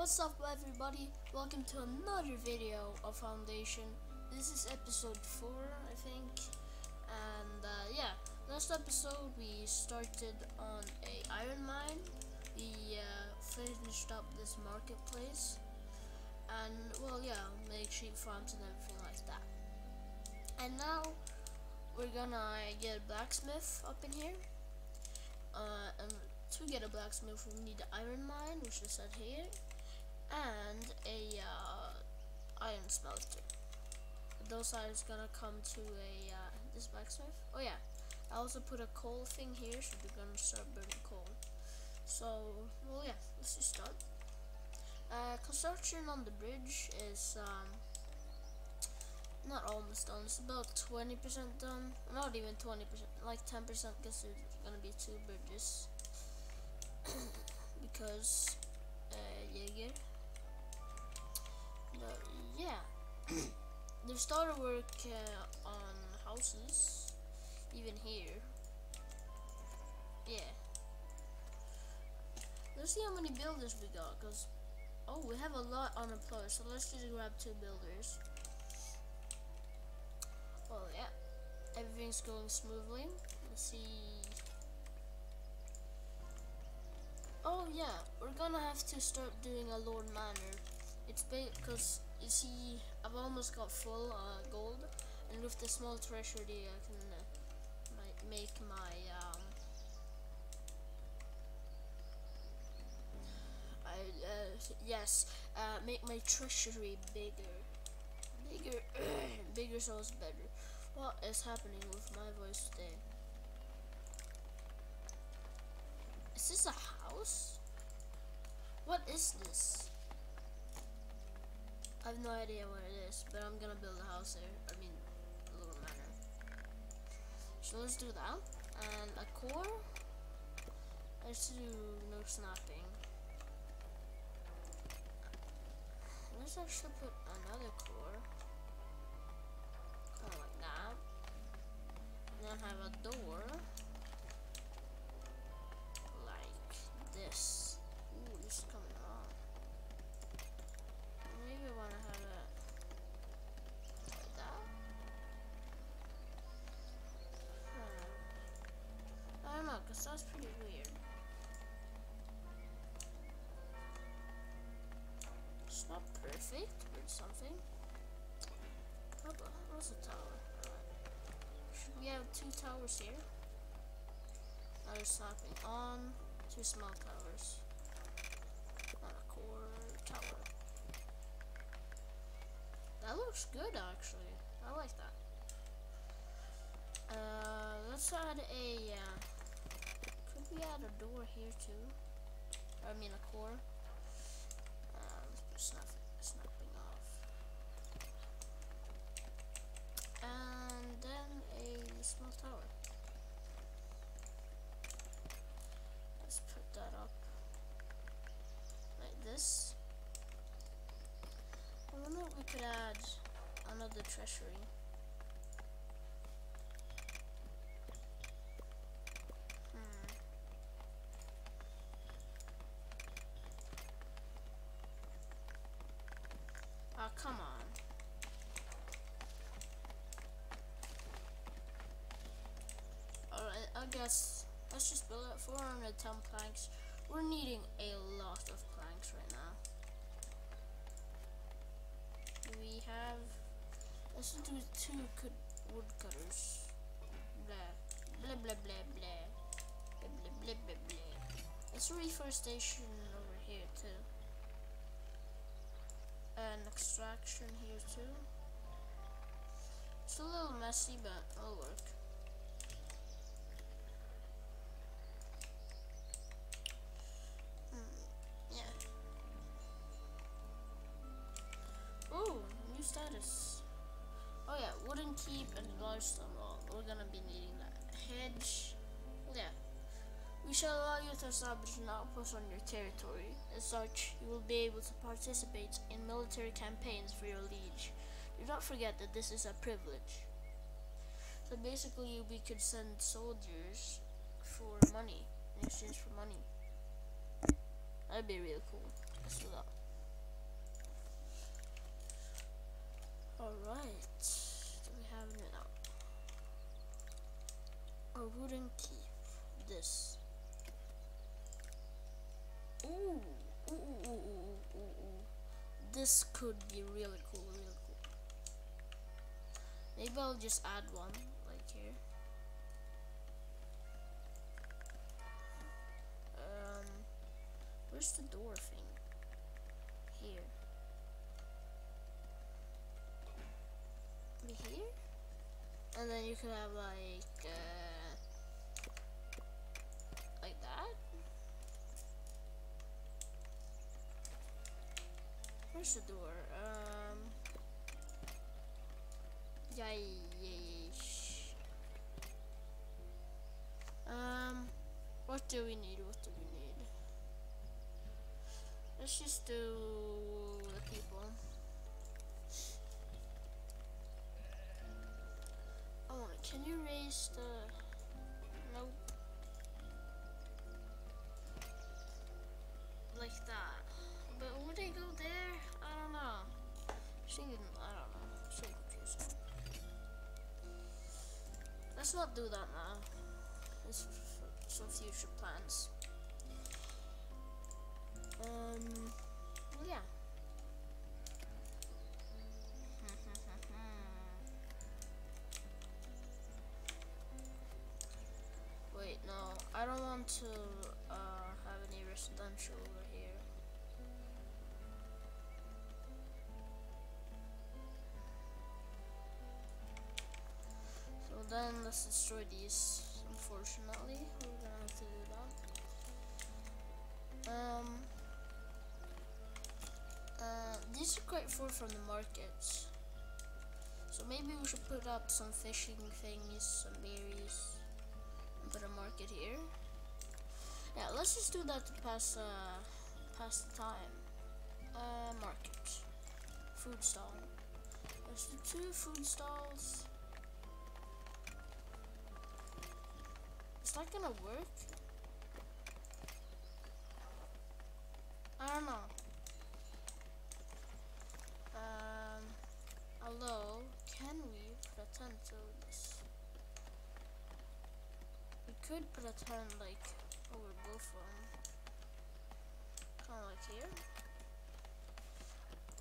What's up everybody? Welcome to another video of Foundation. This is episode 4 I think. And uh, yeah, last episode we started on a iron mine. We uh, finished up this marketplace. And well yeah, make sheep farms and everything like that. And now we're gonna get a blacksmith up in here. Uh, and to get a blacksmith we need the iron mine which is at here and a uh, iron smelter those are gonna come to a uh, this blacksmith? Oh yeah. I also put a coal thing here so we're gonna start burning coal. So well yeah let's just start uh, construction on the bridge is um, not almost done. It's about 20% done. Not even 20% like 10% because there's gonna be two bridges. Because uh, Jaeger. But yeah, they started work uh, on houses, even here. Yeah. Let's see how many builders we got, cause oh, we have a lot on the unemployed. So let's just grab two builders. Well, yeah, everything's going smoothly. Let's see Oh yeah, we're gonna have to start doing a Lord Manor. It's because you see, I've almost got full uh, gold, and with the small treasury, I can uh, make my um, I uh, yes, uh, make my treasury bigger, bigger, bigger, so it's better. What is happening with my voice today? Is this a house? What is this? I have no idea what it is, but I'm gonna build a house there. I mean, a little manor. So let's do that. And a core. Let's do no snapping. Let's actually put another core. Perfect, or something. Tower? Should we have two towers here? Another snapping on two small towers. Not a core tower. That looks good actually. I like that. Uh, let's add a, uh, could we add a door here too? I mean a core. Uh, let's put And then a small tower. Let's put that up like this. I wonder if we could add another treasury. Hmm. Oh, come on. Alright, I guess Let's just build it. 410 planks. We're needing a lot of planks right now. We have... Let's do two woodcutters. Blah. Blah, blah, blah, blah. Blah, blah, blah, blah, reforestation over here, too. And extraction here, too. It's a little messy, but it'll work. we're gonna be needing that hedge. Yeah. We shall allow you to establish an outpost on your territory. As such, you will be able to participate in military campaigns for your liege. Do not forget that this is a privilege. So basically, we could send soldiers for money, in exchange for money. That'd be real cool. Let's do that. Alright. Do we have it now? A wooden key. This. Ooh. Ooh, ooh, ooh, ooh, ooh. This could be really cool, really cool. Maybe I'll just add one, like here. Um, where's the door thing? Here. Be here? And then you could have like, Where's the door? Um. Um. What do we need? What do we need? Let's just do the people. Oh, can you raise the? Let's not do that now. It's some future plans. Um. Well, yeah. Wait, no. I don't want to let's destroy these. Unfortunately, we're gonna have to do that. Um, uh, these are quite far from the markets. So maybe we should put up some fishing things, some berries, and put a market here. Yeah, let's just do that to pass uh, pass the time. Uh, market, food stall. Let's two food stalls. Is that gonna work? I don't know. Um, hello, can we a tent this? We could tent like over both of them. Kind of like here.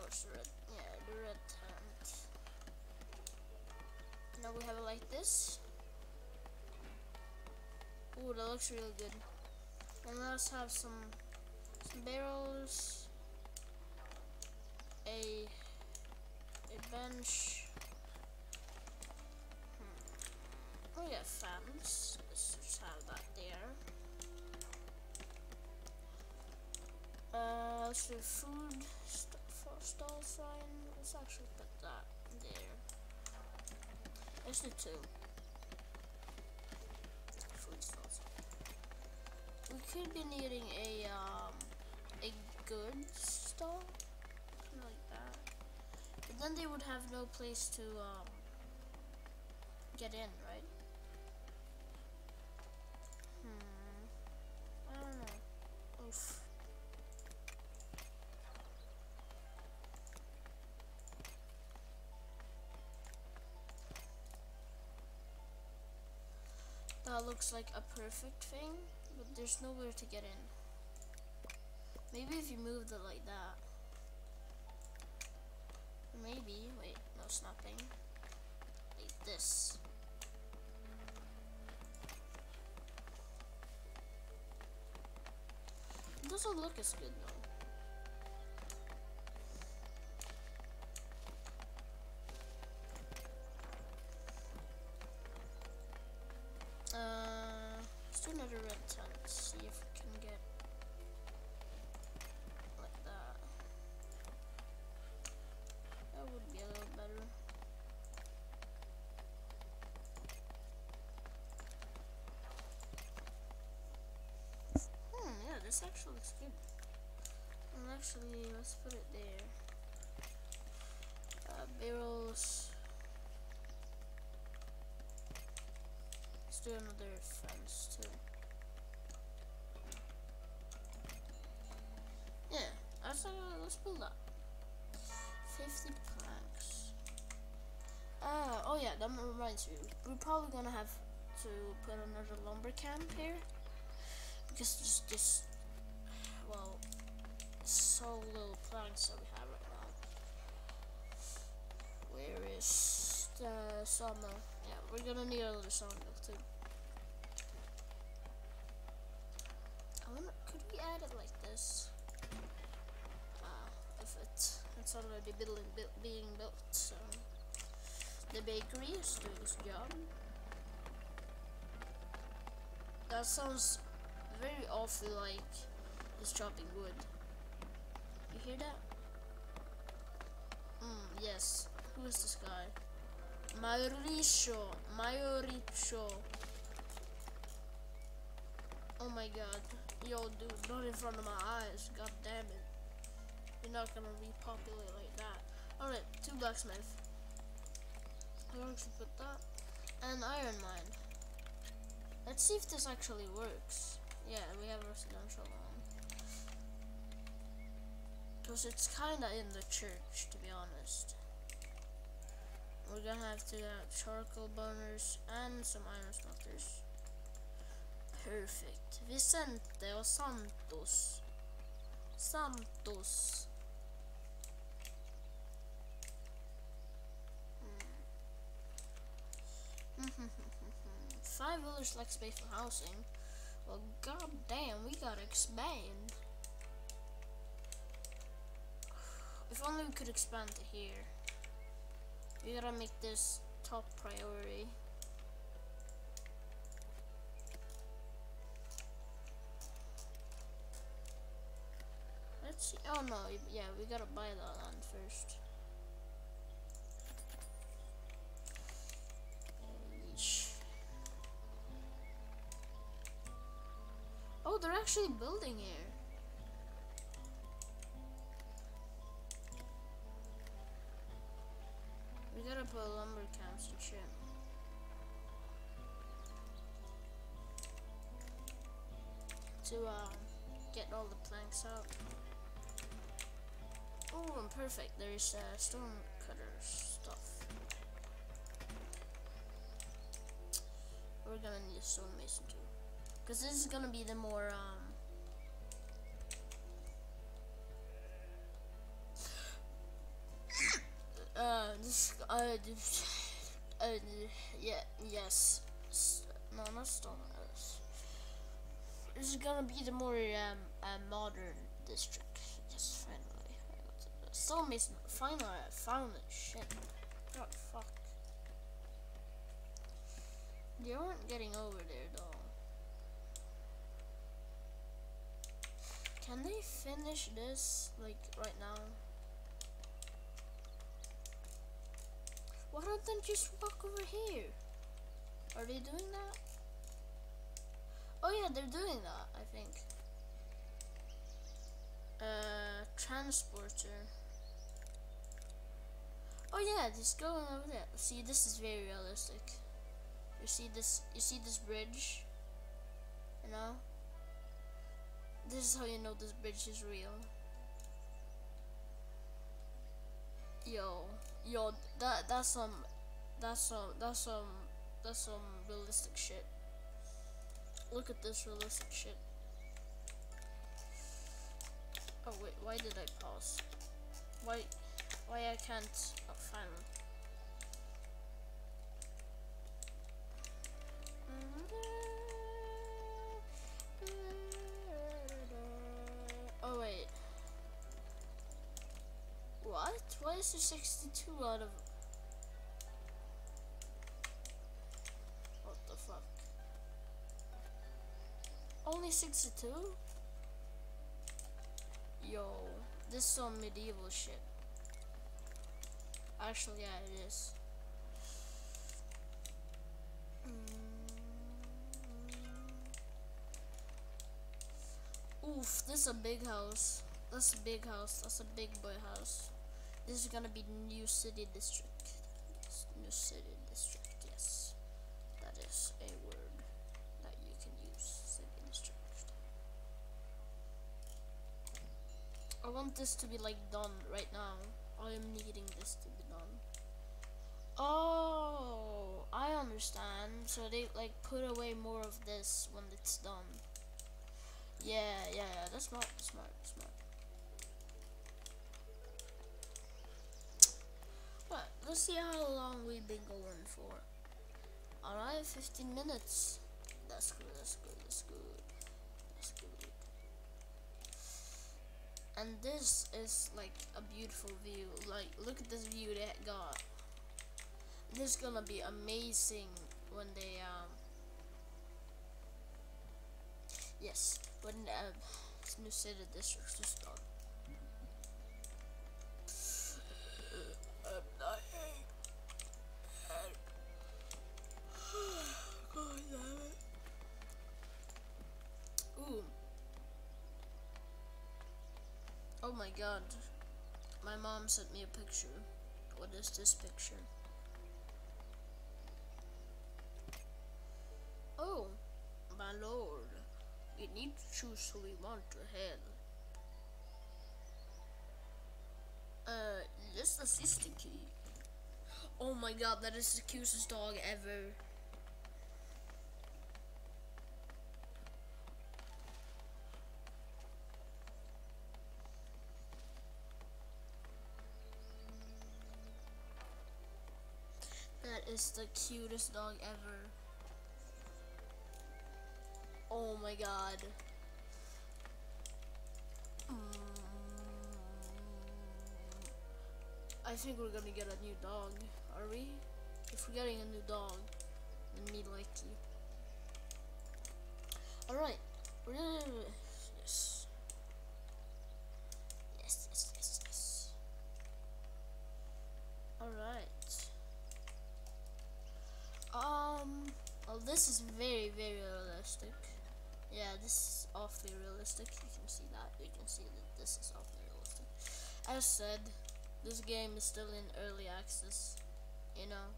Or it's the red, yeah, the red tent. Now we have it like this. Ooh, that looks really good. And let's have some some barrels, a a bench. Hmm. Oh yeah, fans. Let's just have that there. Uh, let's do food st for stall sign. Let's actually put that there. Let's do two. We could be needing a um a goods stall, something like that. But then they would have no place to um get in, right? Looks like a perfect thing, but there's nowhere to get in. Maybe if you moved it like that. Maybe, wait, no snapping. Like this. It doesn't look as good though. This actually looks good. And actually, let's put it there. Uh, barrels. Let's do another fence too. Yeah, I thought uh, let's build that. 50 planks. Uh, oh yeah, that reminds me. We're probably gonna have to put another lumber camp here because there's just well, so little planks that we have right now. Where is the sawmill? Yeah, we're gonna need another sawmill too. I wonder, could we add it like this? Uh, if it, it's already building, bu being built, so the bakery is doing its job. That sounds very awful like he's chopping wood. You hear that? Hmm, yes. Who is this guy? Mauricio. Mauricio. Oh my god. Yo, dude, not in front of my eyes. God damn it. You're not gonna repopulate like that. Alright, two blacksmith. I'm put that. And iron mine. Let's see if this actually works. Yeah, we have a residential. Because it's kinda in the church, to be honest. We're gonna have to have charcoal burners and some iron smelters. Perfect. Vicente or Santos. Santos. Hmm. Five villagers lack space for housing. Well, god damn, we gotta expand. If only we could expand to here. We gotta make this top priority. Let's see. Oh no, yeah, we gotta buy that land first. Oh, they're actually building here. To uh, get all the planks out. Oh, and perfect. There's uh, stone cutters stuff. We're gonna need a stonemason too. Because this is gonna be the more um uh this uh, uh yeah yes no not stone this is gonna be the more um uh, modern district just finally stonemason finally I found it shit god fuck they aren't getting over there though Can they finish this, like, right now? Why don't they just walk over here? Are they doing that? Oh yeah, they're doing that, I think. Uh, transporter. Oh yeah, just going over there. See, this is very realistic. You see this, you see this bridge? You know? This is how you know this bridge is real. Yo, yo, that that's some, that's some, that's some, that's some realistic shit. Look at this realistic shit. Oh wait, why did I pause? Why, why I can't? Oh, finally. Oh wait. What? Why is there 62 out of... 62? Yo, this is some medieval shit. Actually, yeah, it is. Mm. Oof, this is a big house. That's a big house. That's a big boy house. This is gonna be new city district. New city district, yes. That is a word that you can use, city district. I want this to be like done right now. I am needing this to be done. Oh, I understand. So they like put away more of this when it's done. Yeah, yeah, yeah. That's smart, smart, smart. But let's see how long we've been going for. Alright, 15 minutes. That's good, that's good, that's good. That's good. And this is like a beautiful view. Like, look at this view they got. This is gonna be amazing when they, um, yes, when uh, new city districts to start. Ooh. Oh my god. My mom sent me a picture. What is this picture? Oh, my lord. We need to choose who we want to head. Uh, this is the key. Oh my god, that is the cutest dog ever. Is the cutest dog ever. Oh my god. I think we're gonna get a new dog. Are we? If we're getting a new dog, then me like you. Alright. We're gonna. Yes. Yes, yes, yes, yes. Alright. Um. Well, this is very, very realistic. Yeah, this is awfully realistic. You can see that. You can see that this is awfully realistic. As said, this game is still in early access. You know.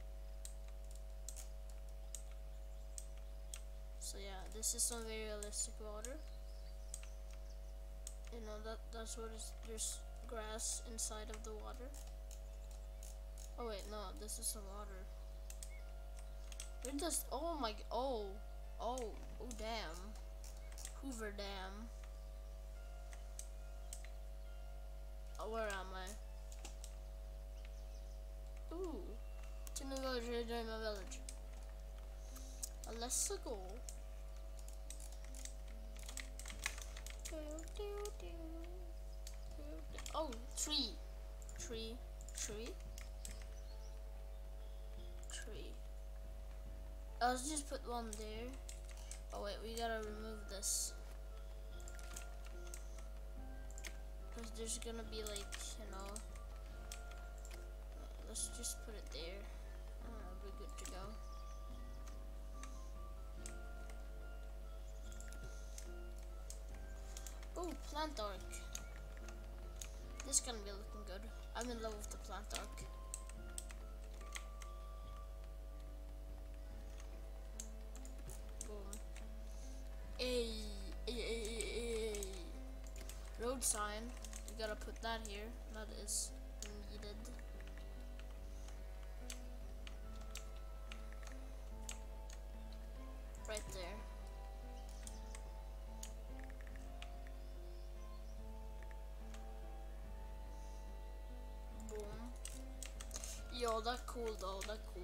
So yeah, this is some very realistic water. You know that that's what is there's grass inside of the water. Oh wait, no, this is some water. Where just, oh my oh oh oh damn Hoover Dam. Oh, where am I? Ooh, to the village, join my village. Let's go. Oh, tree, tree, tree. I'll just put one there. Oh wait, we gotta remove this. Because there's gonna be like, you know, let's just put it there. Uh, we're good to go. Oh, plant arc. This is gonna be looking good. I'm in love with the plant arc. Road sign. You gotta put that here. That is needed. Right there. Boom. Yo, that cool though. That cool.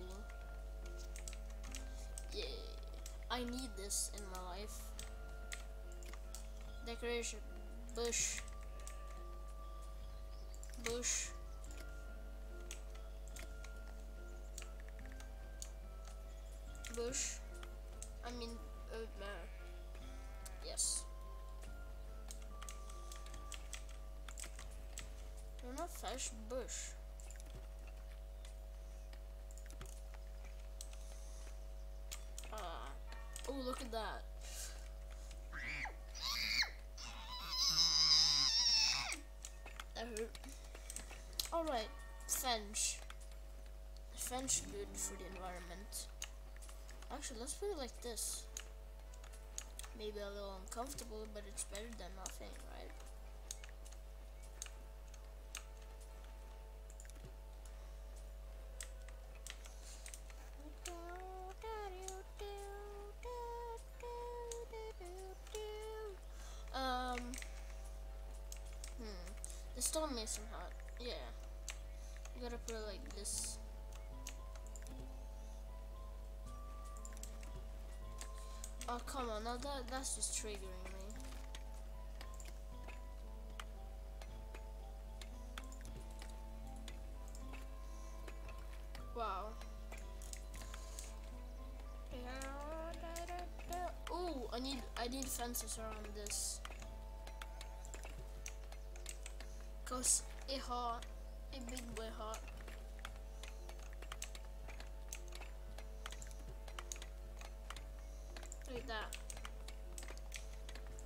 Yeah. I need this in my life decoration bush. Bush. Bush. I mean uh, yes. You're not fresh bush. Uh, oh look at that French. French good for the environment. Actually, let's put it like this. Maybe a little uncomfortable, but it's better than nothing, right? Um, hmm. The stonemason hat, yeah. Gotta put it like this. Oh come on, now that that's just triggering me. Wow. Oh, I need I need fences around this. Cause it hot, it big way hot. Like that.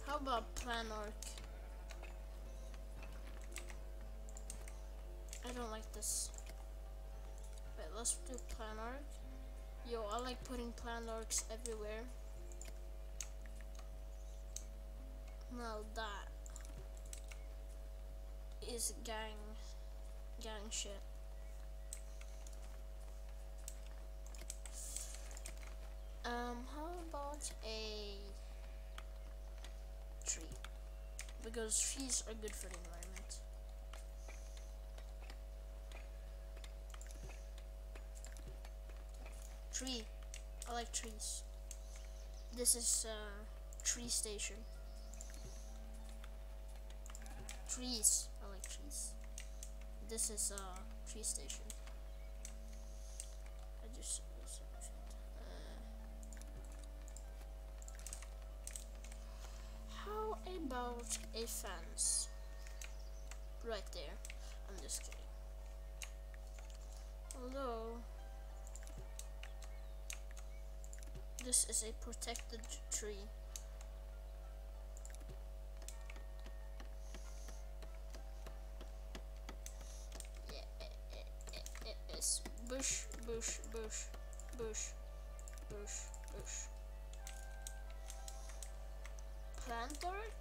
How about plan arc? I don't like this. Wait, let's do plan arc. Yo, I like putting plan arcs everywhere. Now that is gang gang shit. Um, how about a tree? Because trees are good for the environment. Tree. I like trees. This is uh, tree station. Trees. I like trees. This is uh, tree station. I just How about a fence? Right there. I'm just kidding. Although this is a protected tree. Yeah, it, it, it, it is bush, bush, bush, bush, bush. Plant arc?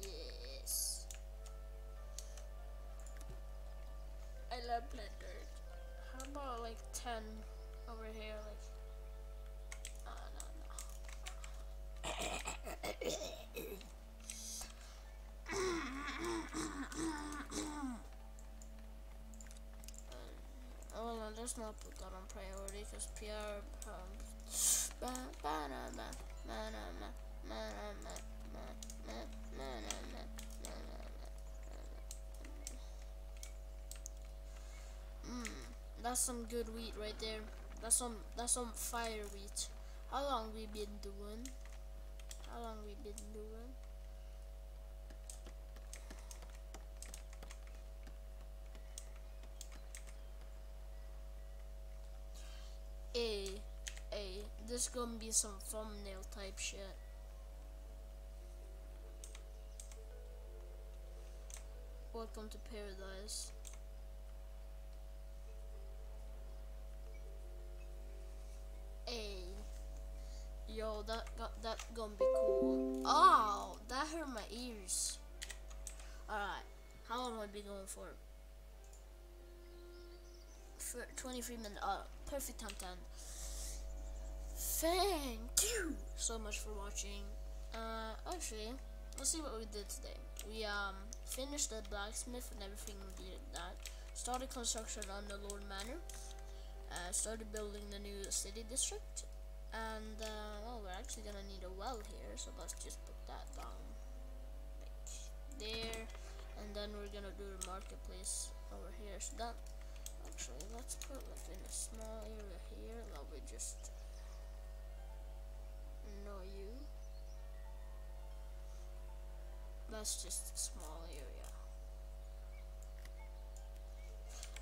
Yes. I love plant arc. How about like 10 over here? Like Oh no, let's not put that on priority because PR um, mm, that's some good wheat right there. That's some that's some fire wheat. How long we been doing? How long we been doing? A, This gonna be some thumbnail type shit. Welcome to paradise. Yo, that got that gonna be cool. Oh, that hurt my ears. Alright, how long will I be going for? For 23 minutes. Uh, perfect time 10. Thank you so much for watching. Uh, actually, let's see what we did today. We um finished the blacksmith and everything we did that. Started construction on the Lord Manor. Uh, started building the new city district. And, uh, well, we're actually gonna need a well here, so let's just put that down. Like there. And then we're gonna do the marketplace over here. So that, actually, let's put like in a small area here. That we just you. That's just a small area.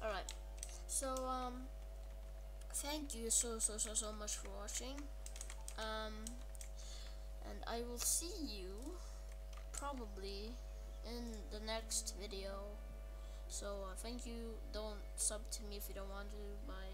Alright. So, um, thank you so, so, so, so much for watching. Um, and I will see you probably in the next video. So, uh, thank you. Don't sub to me if you don't want to. Bye.